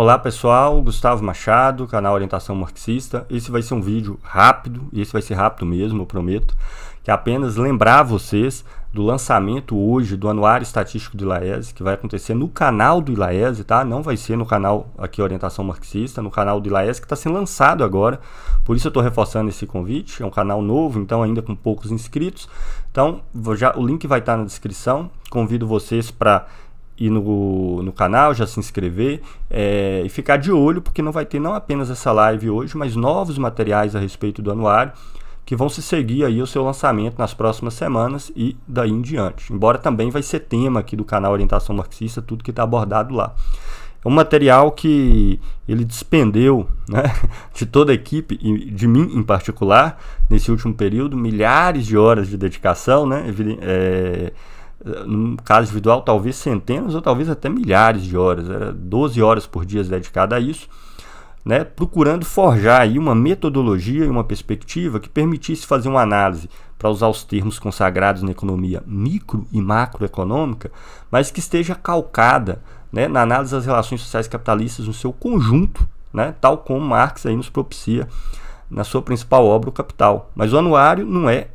Olá pessoal, Gustavo Machado, canal Orientação Marxista. Esse vai ser um vídeo rápido, e esse vai ser rápido mesmo, eu prometo, que é apenas lembrar vocês do lançamento hoje do Anuário Estatístico do ILAESE, que vai acontecer no canal do ILAESE, tá? Não vai ser no canal aqui Orientação Marxista, no canal do ILAESE que está sendo lançado agora. Por isso eu estou reforçando esse convite. É um canal novo, então ainda com poucos inscritos. Então, já, o link vai estar na descrição. Convido vocês para ir no, no canal, já se inscrever é, e ficar de olho, porque não vai ter não apenas essa live hoje, mas novos materiais a respeito do anuário que vão se seguir aí o seu lançamento nas próximas semanas e daí em diante. Embora também vai ser tema aqui do canal Orientação Marxista, tudo que está abordado lá. É um material que ele despendeu né, de toda a equipe, e de mim em particular, nesse último período, milhares de horas de dedicação, né? É, no caso individual, talvez centenas ou talvez até milhares de horas, era 12 horas por dia dedicada a isso, né, procurando forjar aí uma metodologia e uma perspectiva que permitisse fazer uma análise, para usar os termos consagrados na economia micro e macroeconômica, mas que esteja calcada né, na análise das relações sociais capitalistas no seu conjunto, né, tal como Marx aí nos propicia na sua principal obra, O Capital. Mas o anuário não é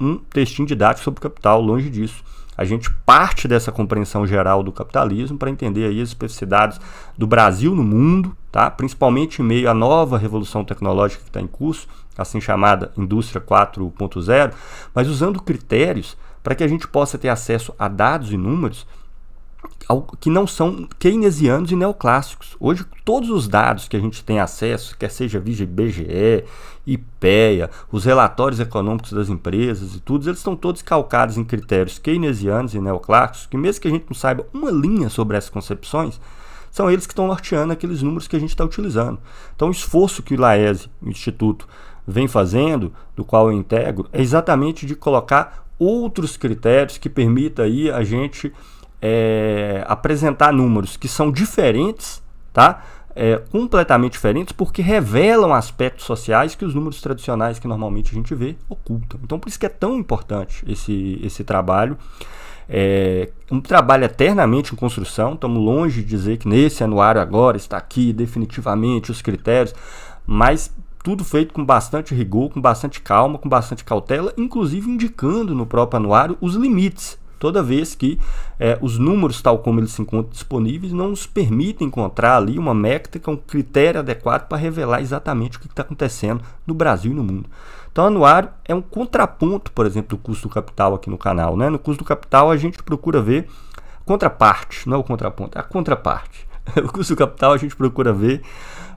um textinho didático sobre o capital, longe disso. A gente parte dessa compreensão geral do capitalismo para entender aí as especificidades do Brasil no mundo, tá? principalmente em meio à nova revolução tecnológica que está em curso, assim chamada Indústria 4.0, mas usando critérios para que a gente possa ter acesso a dados e números que não são keynesianos e neoclássicos. Hoje, todos os dados que a gente tem acesso, quer seja via IBGE, IPEA, os relatórios econômicos das empresas e tudo, eles estão todos calcados em critérios keynesianos e neoclássicos, que mesmo que a gente não saiba uma linha sobre essas concepções, são eles que estão norteando aqueles números que a gente está utilizando. Então, o esforço que o LAESE, o Instituto, vem fazendo, do qual eu integro, é exatamente de colocar outros critérios que permita aí a gente é, apresentar números que são diferentes, tá? É, completamente diferentes, porque revelam aspectos sociais que os números tradicionais que normalmente a gente vê ocultam. Então, por isso que é tão importante esse, esse trabalho. É um trabalho eternamente em construção, estamos longe de dizer que nesse anuário agora está aqui definitivamente os critérios, mas tudo feito com bastante rigor, com bastante calma, com bastante cautela, inclusive indicando no próprio anuário os limites toda vez que é, os números, tal como eles se encontram disponíveis, não nos permitem encontrar ali uma métrica, um critério adequado para revelar exatamente o que está acontecendo no Brasil e no mundo. Então, anuário é um contraponto, por exemplo, do custo do capital aqui no canal. Né? No custo do capital, a gente procura ver contraparte, não é o contraponto, é a contraparte. O custo do capital, a gente procura ver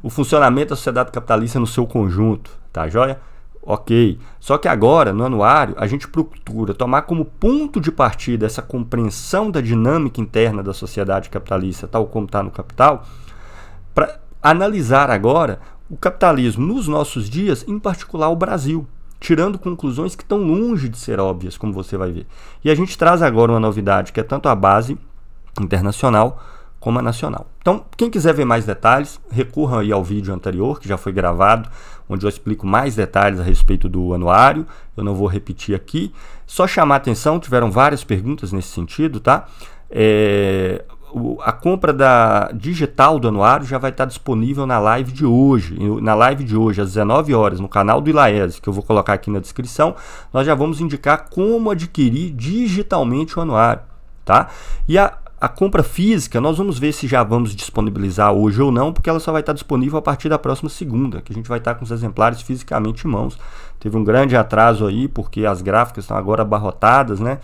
o funcionamento da sociedade capitalista no seu conjunto, tá joia? Ok. Só que agora, no anuário, a gente procura tomar como ponto de partida essa compreensão da dinâmica interna da sociedade capitalista, tal como está no capital, para analisar agora o capitalismo nos nossos dias, em particular o Brasil, tirando conclusões que estão longe de ser óbvias, como você vai ver. E a gente traz agora uma novidade que é tanto a base internacional como a nacional. Então, quem quiser ver mais detalhes, recorra aí ao vídeo anterior, que já foi gravado, onde eu explico mais detalhes a respeito do anuário. Eu não vou repetir aqui. Só chamar atenção, tiveram várias perguntas nesse sentido, tá? É, a compra da digital do anuário já vai estar disponível na live de hoje. Na live de hoje, às 19 horas, no canal do Ilaese, que eu vou colocar aqui na descrição, nós já vamos indicar como adquirir digitalmente o anuário. Tá? E a, a compra física, nós vamos ver se já vamos disponibilizar hoje ou não, porque ela só vai estar disponível a partir da próxima segunda, que a gente vai estar com os exemplares fisicamente em mãos. Teve um grande atraso aí, porque as gráficas estão agora abarrotadas, né?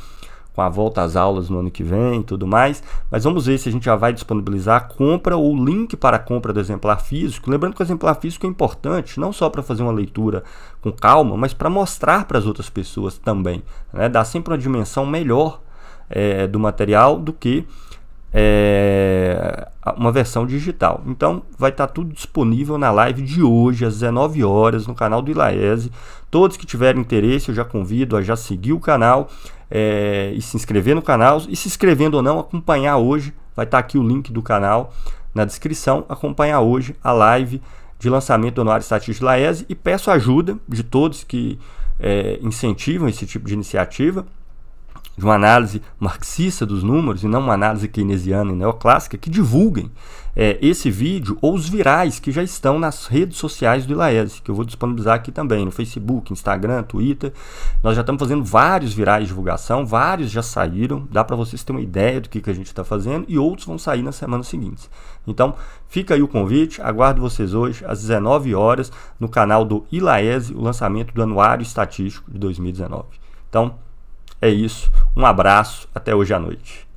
Com a volta às aulas no ano que vem e tudo mais. Mas vamos ver se a gente já vai disponibilizar a compra ou o link para a compra do exemplar físico. Lembrando que o exemplar físico é importante, não só para fazer uma leitura com calma, mas para mostrar para as outras pessoas também. Né? Dá sempre uma dimensão melhor é, do material do que é, uma versão digital. Então vai estar tá tudo disponível na live de hoje às 19 horas no canal do Ilaese. Todos que tiverem interesse, eu já convido a já seguir o canal é, e se inscrever no canal. E se inscrevendo ou não, acompanhar hoje. Vai estar tá aqui o link do canal na descrição. Acompanhar hoje a live de lançamento do Anuário Estatístico Laese e peço ajuda de todos que é, incentivam esse tipo de iniciativa de uma análise marxista dos números e não uma análise keynesiana e neoclássica, que divulguem é, esse vídeo ou os virais que já estão nas redes sociais do Ilaese, que eu vou disponibilizar aqui também, no Facebook, Instagram, Twitter. Nós já estamos fazendo vários virais de divulgação, vários já saíram, dá para vocês terem uma ideia do que, que a gente está fazendo e outros vão sair nas semanas seguintes. Então, fica aí o convite, aguardo vocês hoje às 19 horas no canal do Ilaese, o lançamento do Anuário Estatístico de 2019. Então, é isso, um abraço, até hoje à noite.